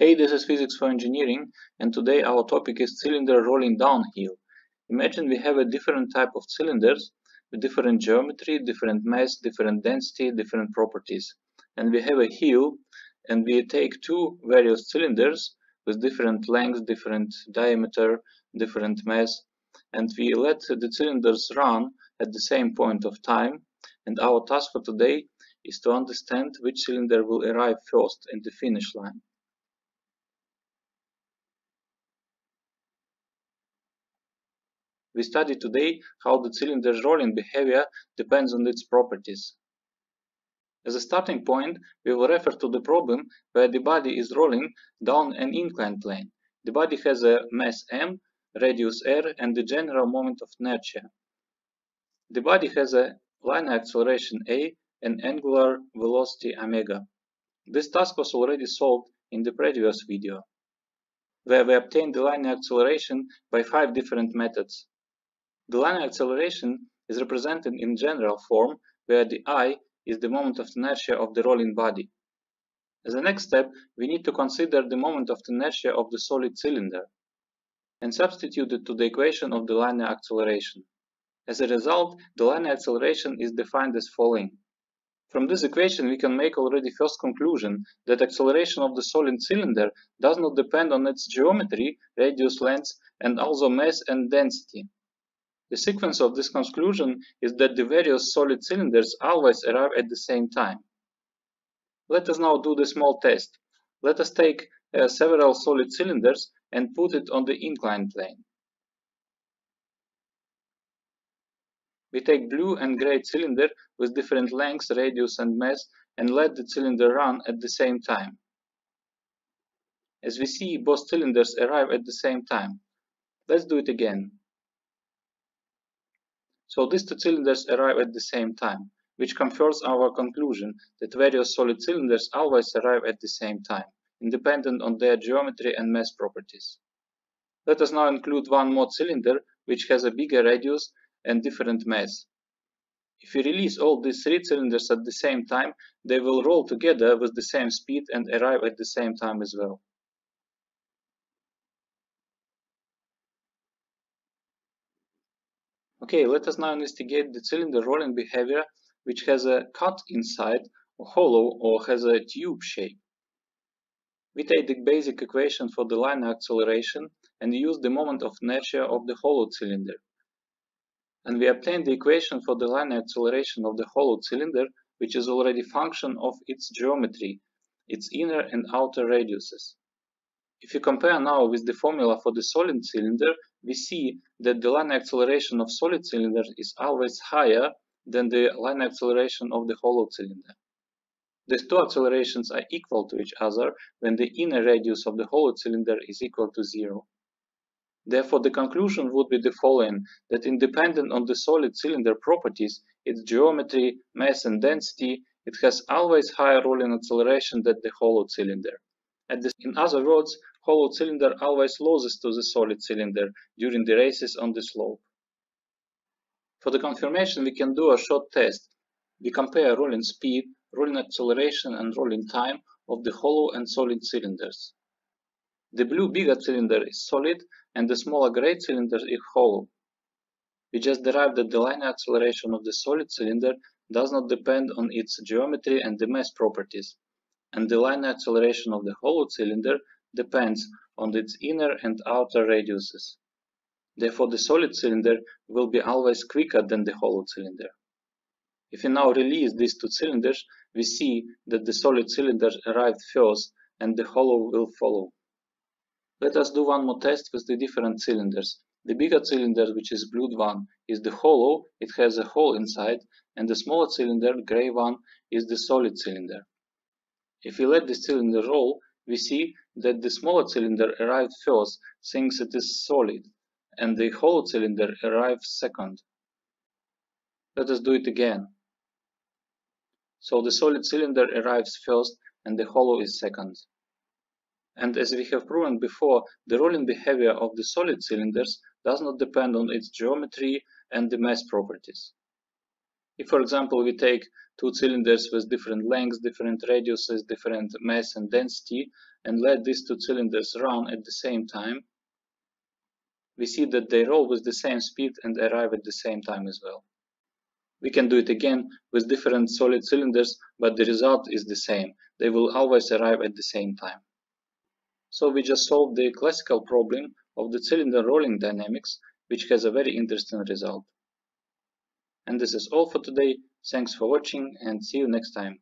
Hey, this is Physics for Engineering, and today our topic is cylinder rolling downhill. Imagine we have a different type of cylinders with different geometry, different mass, different density, different properties. And we have a hill, and we take two various cylinders with different length, different diameter, different mass, and we let the cylinders run at the same point of time. And our task for today is to understand which cylinder will arrive first in the finish line. We study today how the cylinder's rolling behavior depends on its properties. As a starting point, we will refer to the problem where the body is rolling down an inclined plane. The body has a mass m, radius r, and the general moment of inertia. The body has a linear acceleration a and angular velocity omega. This task was already solved in the previous video, where we obtained the linear acceleration by five different methods. The linear acceleration is represented in general form, where the i is the moment of inertia of the rolling body. As a next step, we need to consider the moment of inertia of the solid cylinder and substitute it to the equation of the linear acceleration. As a result, the linear acceleration is defined as following. From this equation, we can make already first conclusion that acceleration of the solid cylinder does not depend on its geometry, radius, length, and also mass and density. The sequence of this conclusion is that the various solid cylinders always arrive at the same time. Let us now do the small test. Let us take uh, several solid cylinders and put it on the inclined plane. We take blue and gray cylinder with different lengths, radius and mass and let the cylinder run at the same time. As we see, both cylinders arrive at the same time. Let's do it again. So these two cylinders arrive at the same time, which confirms our conclusion that various solid cylinders always arrive at the same time, independent on their geometry and mass properties. Let us now include one more cylinder, which has a bigger radius and different mass. If we release all these three cylinders at the same time, they will roll together with the same speed and arrive at the same time as well. Okay, let us now investigate the cylinder rolling behavior which has a cut inside, or hollow, or has a tube shape. We take the basic equation for the linear acceleration and use the moment of inertia of the hollow cylinder and we obtain the equation for the linear acceleration of the hollow cylinder, which is already function of its geometry, its inner and outer radiuses. If you compare now with the formula for the solid cylinder, we see that the linear acceleration of solid cylinder is always higher than the linear acceleration of the hollow cylinder. These two accelerations are equal to each other when the inner radius of the hollow cylinder is equal to zero. Therefore, the conclusion would be the following, that independent on the solid cylinder properties, its geometry, mass and density, it has always higher rolling acceleration than the hollow cylinder. in other words, hollow cylinder always loses to the solid cylinder during the races on the slope. For the confirmation, we can do a short test. We compare rolling speed, rolling acceleration and rolling time of the hollow and solid cylinders. The blue bigger cylinder is solid and the smaller gray cylinder is hollow. We just derived that the linear acceleration of the solid cylinder does not depend on its geometry and the mass properties, and the linear acceleration of the hollow cylinder depends on its inner and outer radiuses. Therefore, the solid cylinder will be always quicker than the hollow cylinder. If we now release these two cylinders, we see that the solid cylinder arrived first and the hollow will follow. Let us do one more test with the different cylinders. The bigger cylinder, which is blue one, is the hollow, it has a hole inside, and the smaller cylinder, gray one, is the solid cylinder. If we let the cylinder roll, we see that the smaller cylinder arrived first, thinks it is solid, and the hollow cylinder arrives second. Let us do it again. So the solid cylinder arrives first, and the hollow is second. And as we have proven before, the rolling behavior of the solid cylinders does not depend on its geometry and the mass properties. If, for example, we take two cylinders with different lengths, different radiuses, different mass and density, and let these two cylinders run at the same time, we see that they roll with the same speed and arrive at the same time as well. We can do it again with different solid cylinders, but the result is the same. They will always arrive at the same time. So we just solved the classical problem of the cylinder rolling dynamics, which has a very interesting result. And this is all for today. Thanks for watching and see you next time.